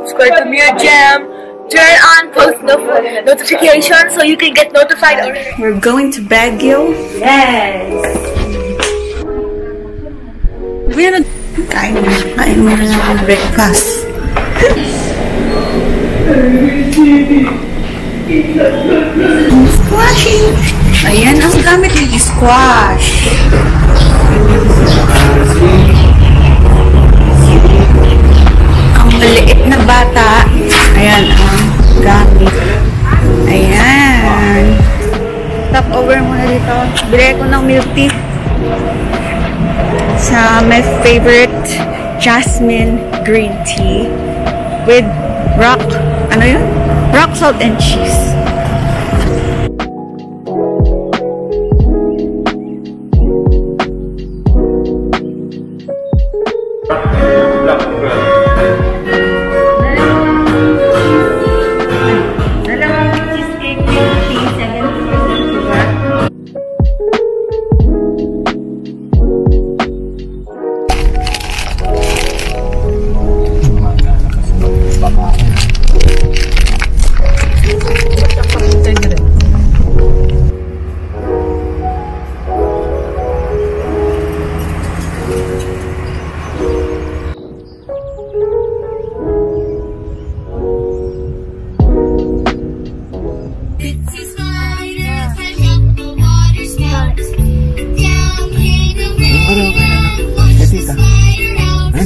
Subscribe to Mir Jam. Turn on post no- notifications so you can get notified. We're going to Baguio. Yes. We're gonna Kain na. Kain muna ng breakfast. Squashing! Ayan ang gamit ng squash. Ang maliit na bata. Ayan ang gamit. Ayan. Stop over muna dito. Bili ko ng milk tea sa my favorite jasmine green tea with rock, ano yun? Rock salt and cheese.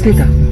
对的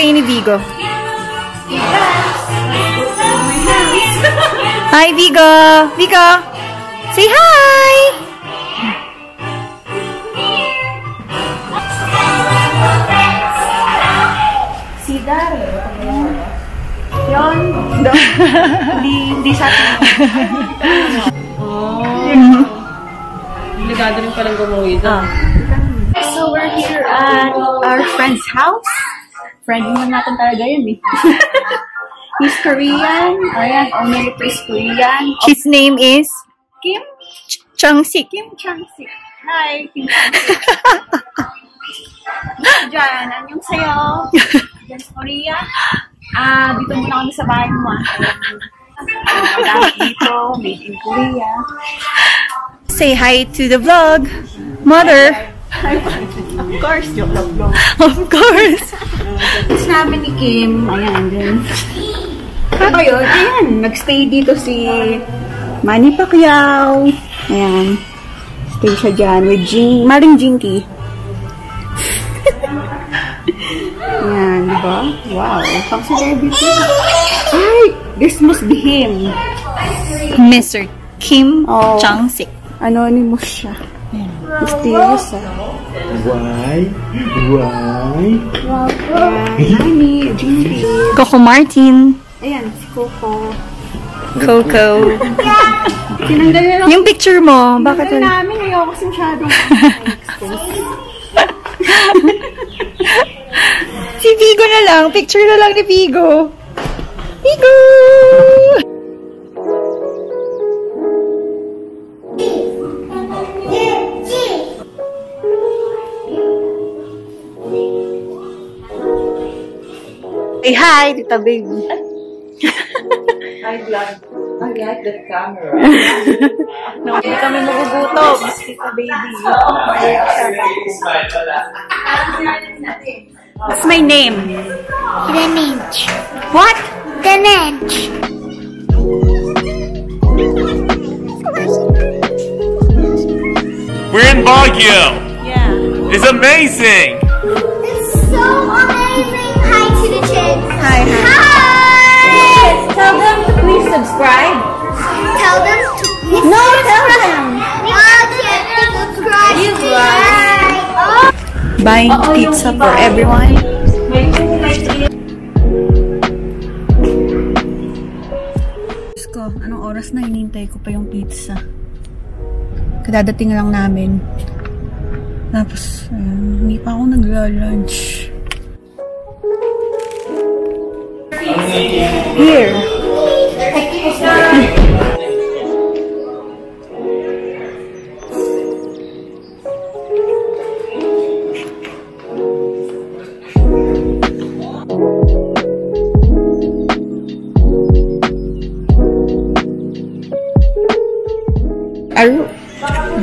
kayo ni Vigo. Hi, Vigo! Vigo! Say hi! Si Dari. Yun. Hindi, hindi sa atin. Delikado rin palang gumuwi doon. So we're here at our friend's house. Friend mo natin talaga yun eh. He's Korean. Ayan, owner is Korean. His name is Kim Changsik. Kim Chang-sik. Hi, Kim Chang-sik. Diyan, anyong sayo. Diyan sa Korea. Ah, dito muna kami sa bahay mo ah. Dito, made in Korea. Say hi to the vlog. Mother. Of course, joke lang vlog. Of course. Tapos namin ni Kim, ayan, din. Pero yun, ayan, nagstay dito si Manny Pacquiao. Ayan, stay siya dyan with Jing, Maring Jinky. ayan, di ba? Wow, pang celebrity. Ay, this must be him. Mr. Kim Oh. Changsik. Anonymous siya. Mysterious ah. Why? Why? Jinky. Coco Martin. Ayan, si Coco. Coco. Tinanggal na lang Yung picture mo, bakit wala? namin ayoko kasi masyadong Si Vigo na lang. Picture na lang ni Vigo. Vigo! Say hi, Tita Baby. I like, I like the camera. No, hindi kami magugutom. Tita Baby. What's my name? Damage. What? Damage. We're in Baguio. Yeah. It's amazing. Subscribe. Tell them to please No, tell them. Oh. Buying pizza for everyone. Diyos ko, anong oras na hinintay ko pa yung pizza? Kadadating lang namin. Tapos, ayun, hindi pa ako nagla-lunch.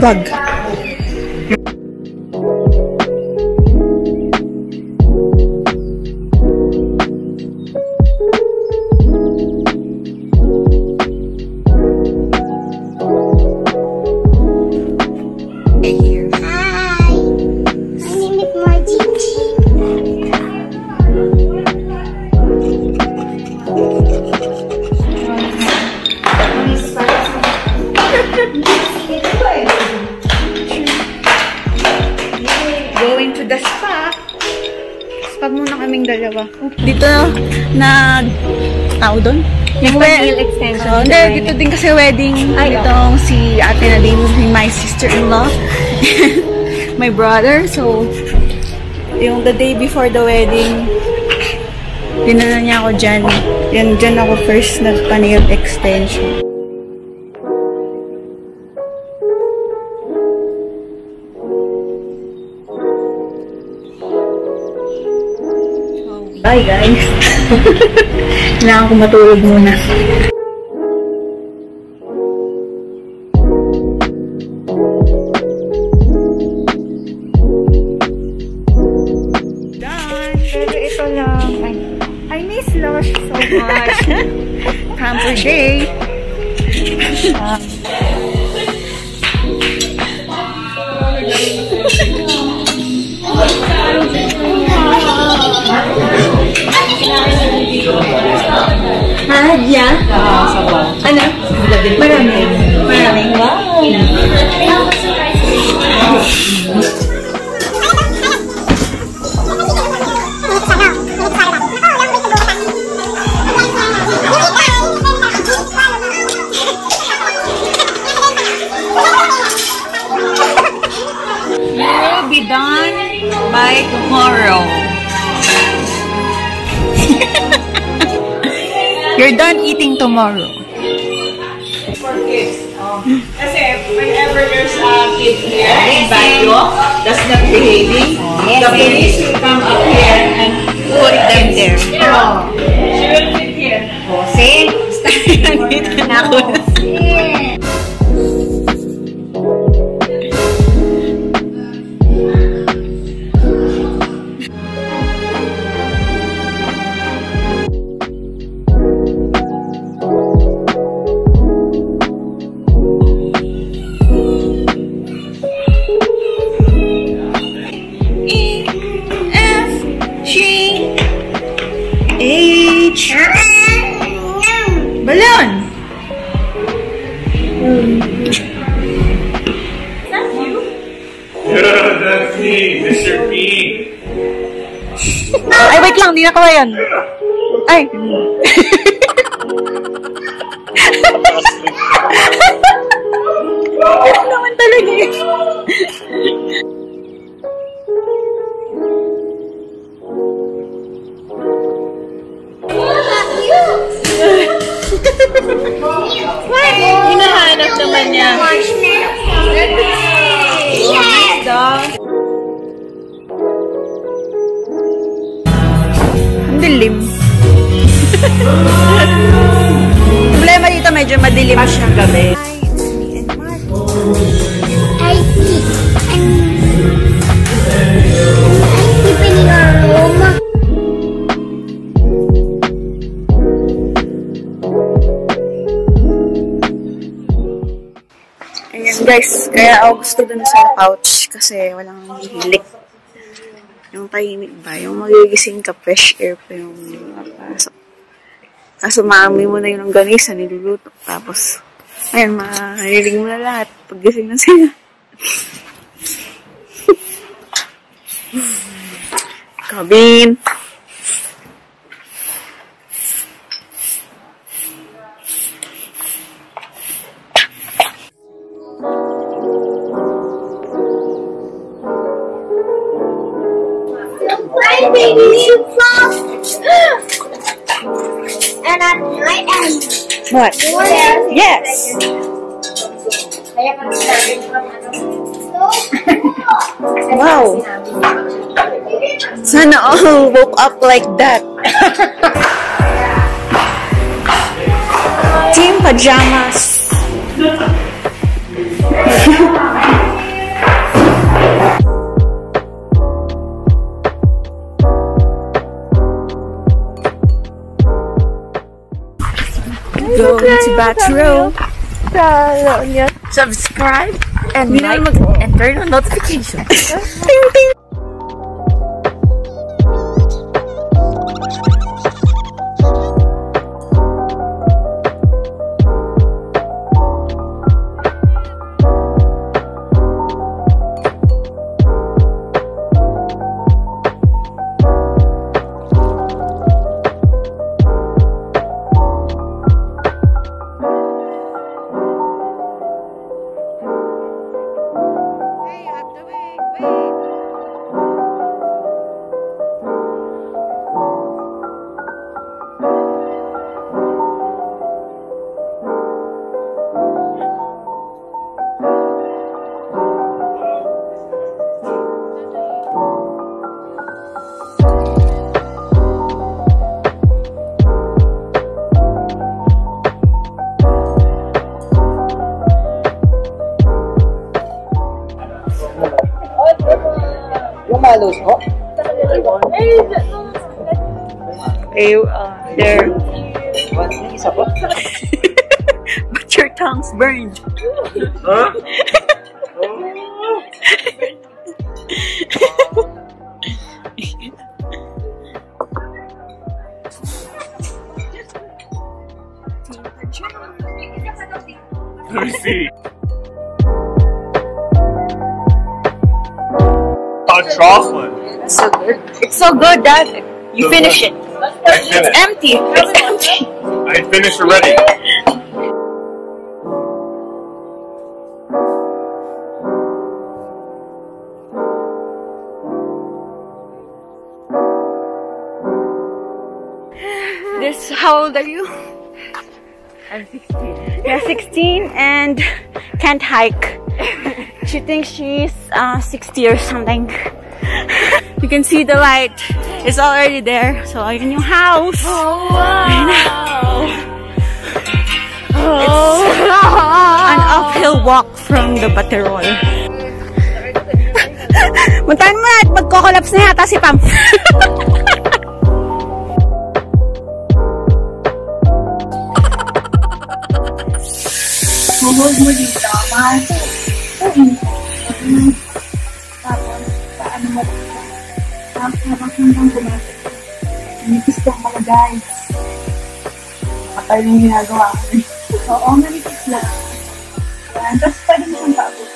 Bug. going to the spa. Spa muna kaming dalawa. Dito na tao doon? Yung well, extension. Oh, hindi, dito din kasi wedding. Ay, itong si ate na din, my sister-in-law. my brother. So, yung the day before the wedding, dinala niya ako dyan. Yan, dyan ako first nagpa-nail extension. Bye guys. Kailangan ko matulog muna. Done. Pero ito lang. I, I miss Lush so much. Camper day. Um, Hadya? Ano? Marami. Marami. will You're done eating tomorrow. for kids. Oh. Kasi whenever there's a kid here in Baguio that's not behaving, the police will come up here and Put them there. Oh. She will sit here. E That's me, Mr. P. Ay, wait lang. Di na kaya yan. Ay. Ano naman talaga eh. Hinahanap naman niya. Medyo madilim siya. gabi. Ayan guys, kaya ako gusto dun sa pouch kasi walang hilik. Yung tahimik ba, yung magigising ka, fresh air pa yung napasok. Kaso maamoy mo na yung ganisa, niluluto. Tapos, ayan, maririnig mo na lahat. Paggising na sila. Kabin. What? Yes! Wow! Sana all woke up like that. Team pajamas. Go to bathroom, Subscribe and like and turn on notifications. Ting, ting. maluto? Eh, uh, there. Isa po? But your tongue's burned. Huh? Let chocolate. It's so good. It's so good, Dad. You So finish good. it. I finished. Empty. It's empty. I finished already. This, how old are you? I'm 16. Yeah, 16 and can't hike. She thinks she's uh, 60 or something. You can see the light. It's already there. So, ayun yung house. Oh, wow. It's an uphill walk from the Baterol. Muntahan mo na at magkokolaps na yata si Pam. Huwag mo dito. Mahal Habang hanggang pumasok. Manipis lang mga guys. Kapal yung ginagawa ko. Oo, manipis lang. Tapos, pwede mo siyang paabot.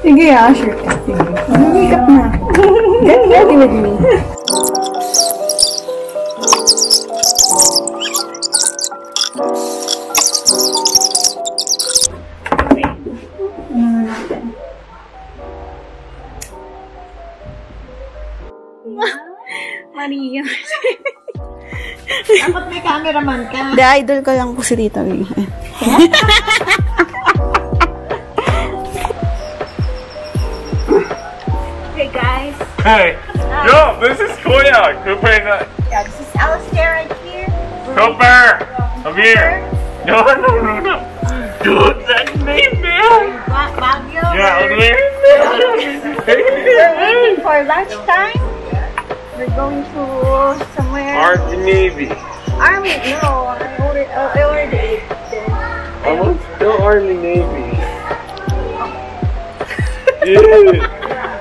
Sige ah, sure. Sige. Mag-makeup na. Get ready with me. May cameraman ka. The idol ko lang po si Tita May. hey guys. Hey, yo, this is Koya. Cooper and I. Yeah, this is Alistair right here. Cooper, come here. No, no, no, no. Dude, that's me, man. Ba- Baguio. Yeah, We're okay. waiting for lunchtime. We're going to somewhere. Army Navy. Army. No, I already, uh, I already ate there. I want still Army Navy. yeah.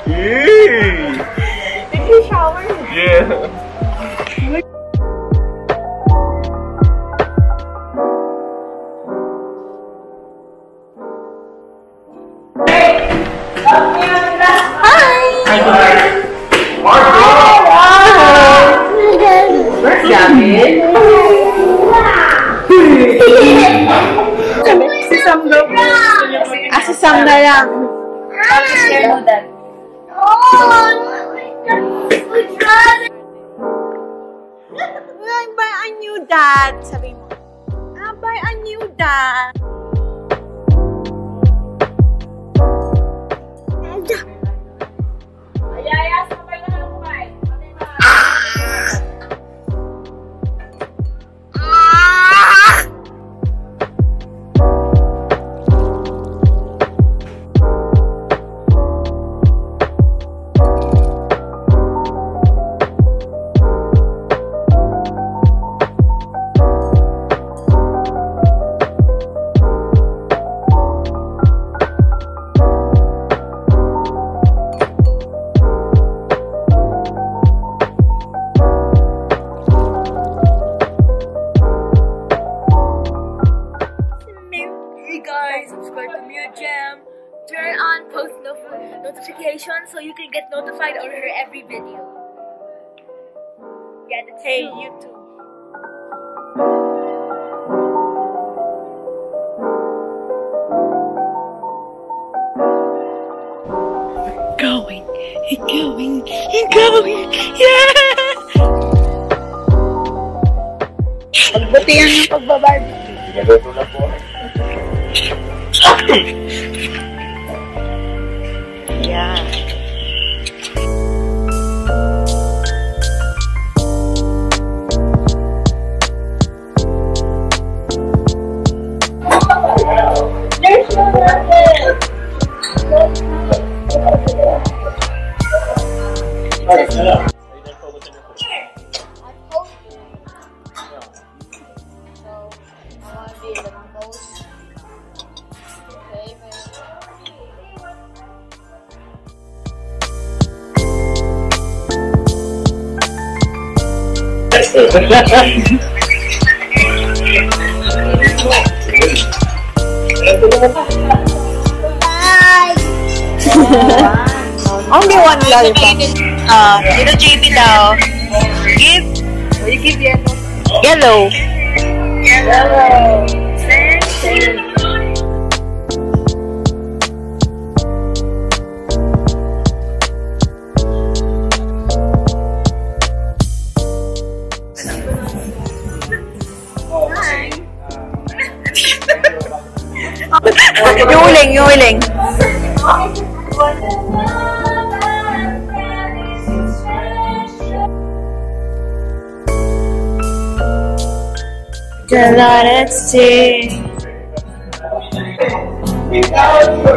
Yeah. Did you shower? Yeah. Ah, si Sam na lang. I buy a new dad. Sabi mo. I buy a new dad. No- notifications so you can get notified on her every video. Yeah, that's hey YouTube. Going, going, going. Yeah! Pagbutihan ng pagbabarbecue. Yeah. Yellow. Yellow. Dancing. vui liền vui liền till our exchange. Without you,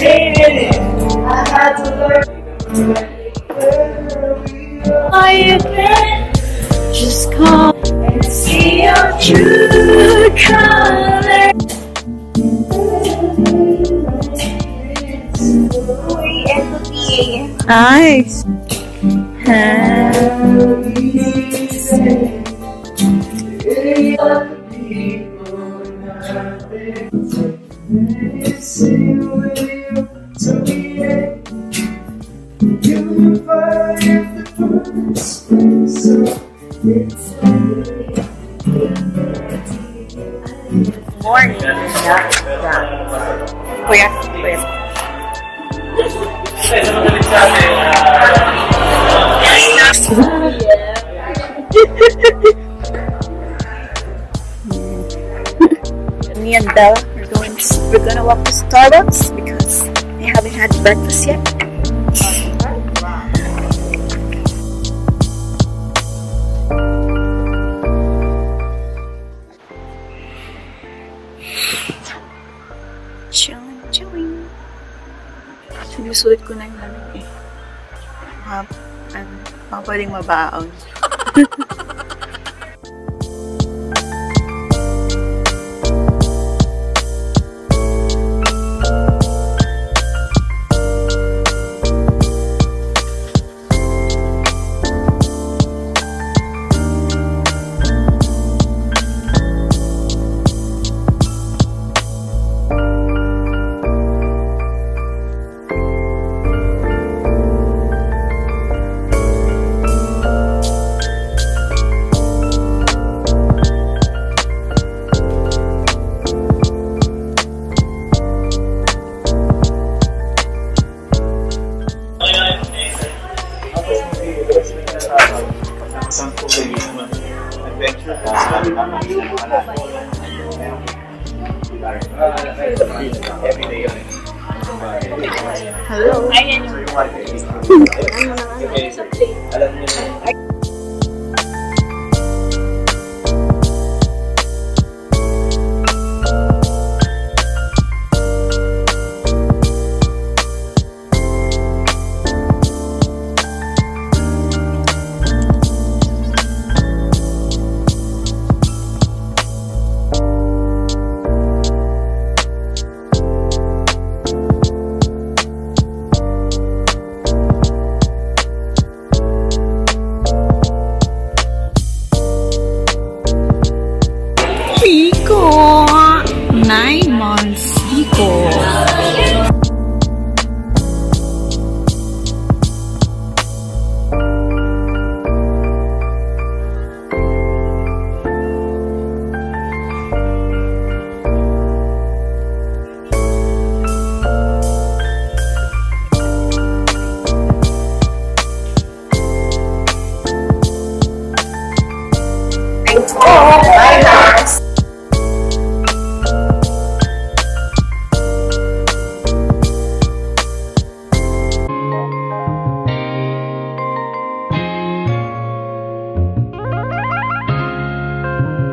leaving it, I had to learn. Are you can just come and see your true color. Nice. Breakfast yet. Chilling, chilling. Sinusulit ko na yung ano eh. Mga, ano, mga pwedeng mabaon.